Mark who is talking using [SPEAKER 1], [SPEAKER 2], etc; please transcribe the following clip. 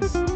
[SPEAKER 1] Thanks.